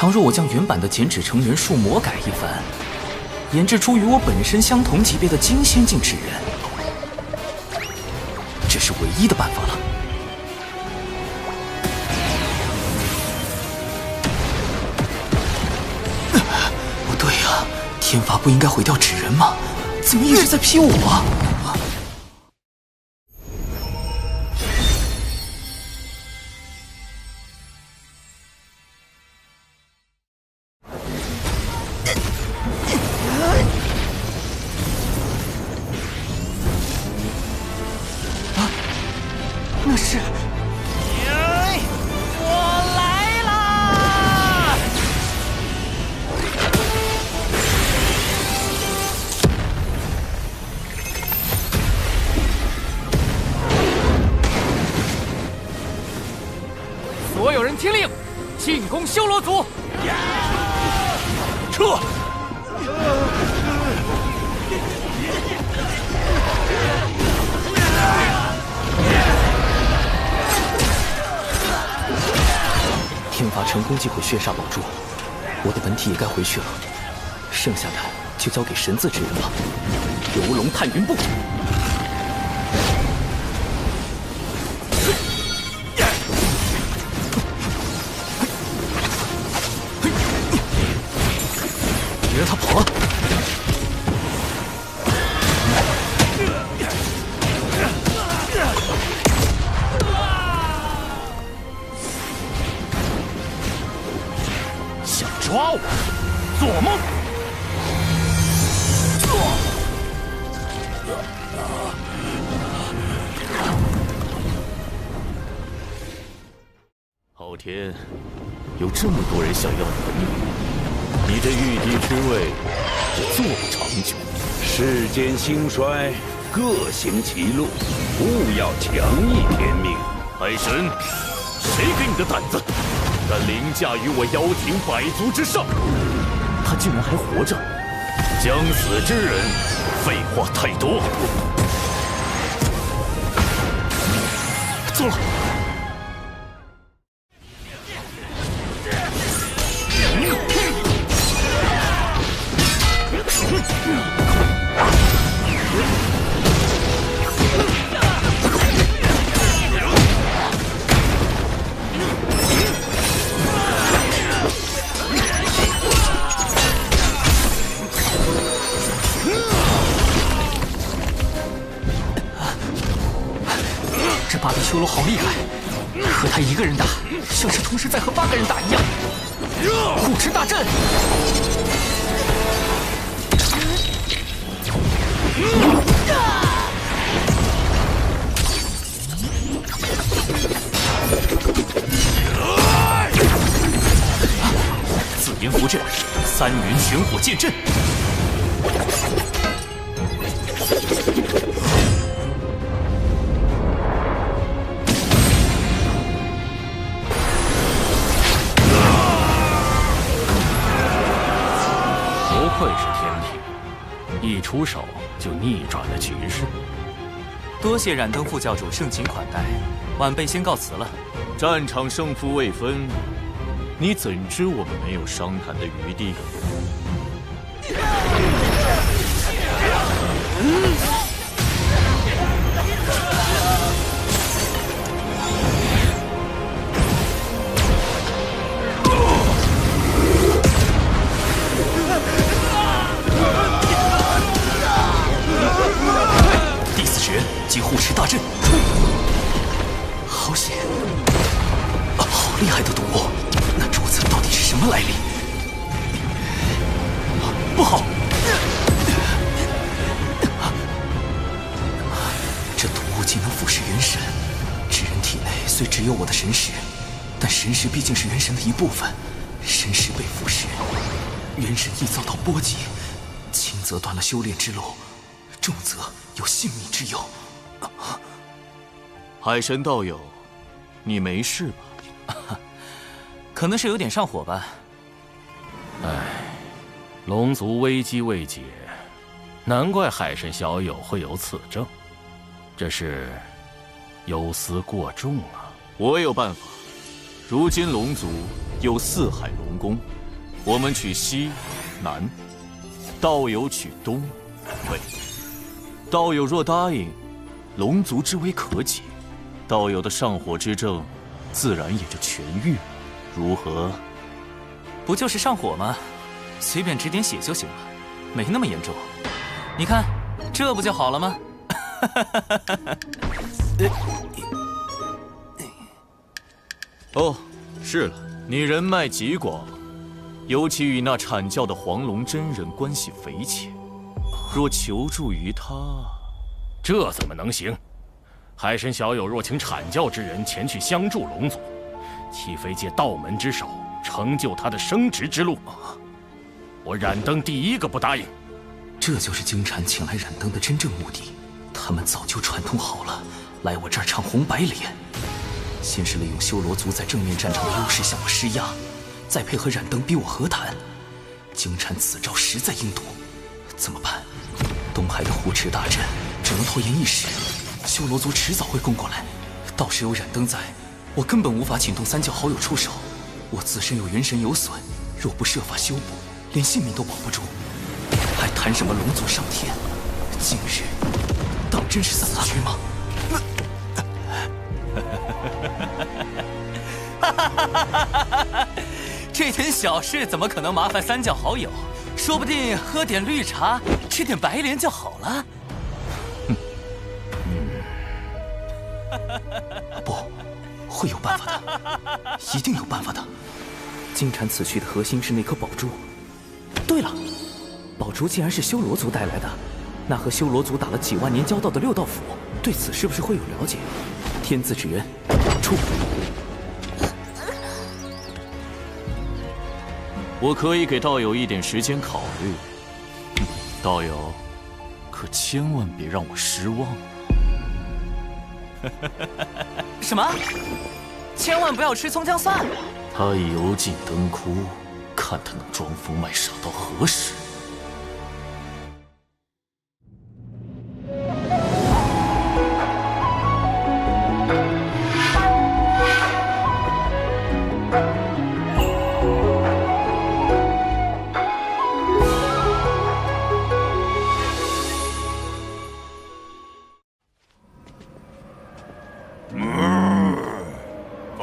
倘若我将原版的剪纸成人数魔改一番，研制出与我本身相同级别的金仙境纸人，这是唯一的办法了。不对呀，天罚不应该毁掉纸人吗？怎么一直在劈我？是，我来啦！所有人听令，进攻修罗族！撤！天罚成功击毁血煞宝珠，我的本体也该回去了，剩下的就交给神字之人吧。游龙探云步，你让他跑了。抓我！做梦！昊天，有这么多人想要你的命，你这玉帝之位也坐不长久。世间兴衰，各行其路，勿要强逆天命。海神，谁给你的胆子？敢凌驾于我妖庭百族之上，他竟然还活着！将死之人，废话太多。糟了！巴比修罗好厉害，和他一个人打，像是同时在和八个人打一样。护持大阵。紫银符阵，三云玄火剑阵。愧是天庭，一出手就逆转了局势。多谢冉登副教主盛情款待，晚辈先告辞了。战场胜负未分，你怎知我们没有商谈的余地？不好！这毒物竟能腐蚀元神，纸人体内虽只有我的神识，但神识毕竟是元神的一部分，神识被腐蚀，元神易遭到波及，轻则断了修炼之路，重则有性命之忧。海神道友，你没事吧？可能是有点上火吧。唉。龙族危机未解，难怪海神小友会有此症，这是忧思过重啊！我有办法。如今龙族有四海龙宫，我们取西、南，道友取东、北。道友若答应，龙族之危可解，道友的上火之症，自然也就痊愈了。如何？不就是上火吗？随便止点血就行了，没那么严重。你看，这不就好了吗？哦，是了，你人脉极广，尤其与那阐教的黄龙真人关系匪浅。若求助于他，这怎么能行？海神小友若请阐教之人前去相助龙族，岂非借道门之手成就他的升职之路？我冉登第一个不答应。这就是金蝉请来冉登的真正目的。他们早就串通好了，来我这儿唱红白脸。先是利用修罗族在正面战场的优势向我施压，再配合冉登逼我和谈。金蝉此招实在阴毒，怎么办？东海的护持大阵只能拖延一时，修罗族迟早会攻过来。到时有冉登在，我根本无法请动三教好友出手。我自身又元神有损，若不设法修补，连性命都保不住。还谈什么龙族上天？今日当真是死局吗？这点小事怎么可能麻烦三教好友？说不定喝点绿茶，吃点白莲就好了。嗯 不，会有办法的，一定有办法的。金蝉此去的核心是那颗宝珠。对了，宝珠既然是修罗族带来的，那和修罗族打了几万年交道的六道府，对此是不是会有了解？天字纸鸢，出。我可以给道友一点时间考虑，道友，可千万别让我失望 什么？千万不要吃葱姜蒜。他已油尽灯枯，看他能装疯卖傻到何时？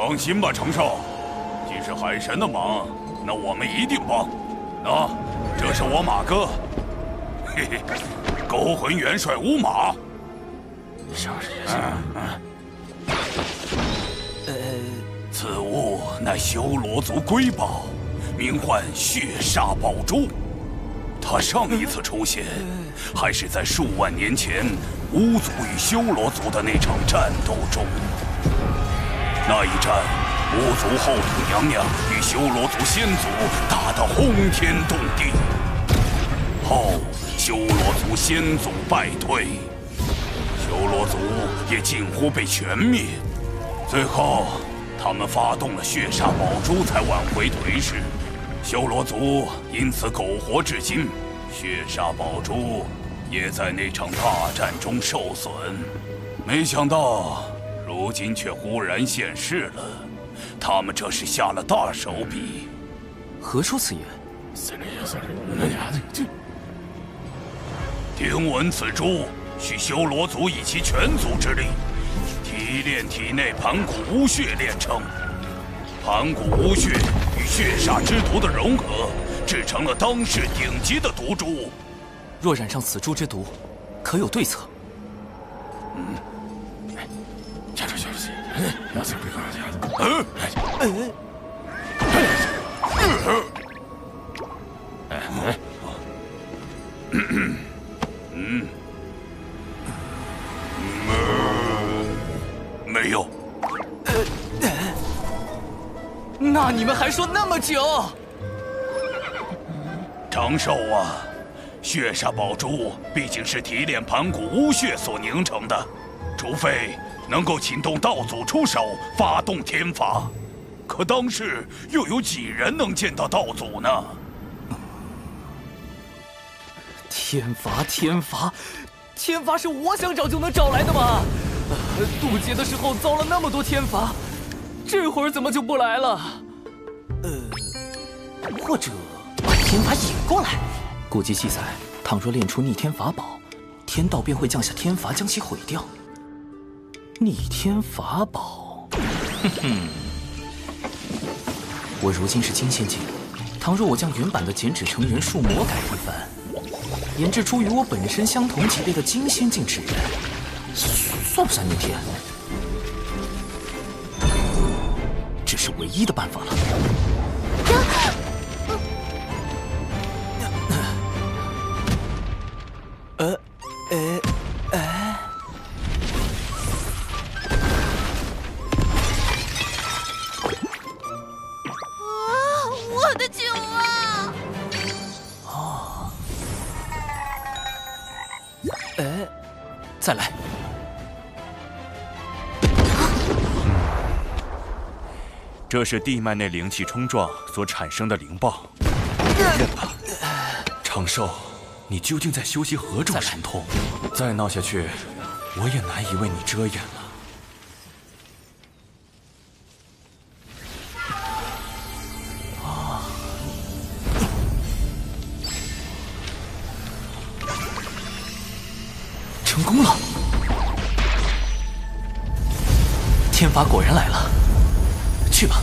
放心吧，程少，既是海神的忙，那我们一定帮。那，这是我马哥，嘿嘿，勾魂元帅乌马。上是呃，此物乃修罗族瑰宝，名唤血煞宝珠。它上一次出现，还是在数万年前巫族与修罗族的那场战斗中。那一战，巫族后土娘娘与修罗族先祖打得轰天动地，后修罗族先祖败退，修罗族也近乎被全灭。最后，他们发动了血煞宝珠才挽回颓势，修罗族因此苟活至今。血煞宝珠也在那场大战中受损。没想到。如今却忽然现世了，他们这是下了大手笔。何出此言？听闻此珠需修罗族以其全族之力提炼体内盘古巫血炼成，盘古巫血与血煞之毒的融合，制成了当世顶级的毒珠。若染上此珠之毒，可有对策？嗯。嗯，没有。那你们还说那么久？长寿啊，血煞宝珠毕竟是提炼盘古巫血所凝成的，除非。能够请动道祖出手，发动天罚，可当世又有几人能见到道祖呢？天罚，天罚，天罚是我想找就能找来的吗？渡劫的时候遭了那么多天罚，这会儿怎么就不来了？呃，或者把天罚引过来。古籍记载，倘若练出逆天法宝，天道便会降下天罚将其毁掉。逆天法宝，哼哼。我如今是金仙境，倘若我将原版的剪纸成人术魔改一番，研制出与我本身相同级别的金仙境纸人，算不算逆天？这是唯一的办法了。呃，呃，呃。哎，再来。这是地脉内灵气冲撞所产生的灵爆，认吧，长寿，你究竟在修习何种神通？再闹下去，我也难以为你遮掩了。天罚果然来了。去吧。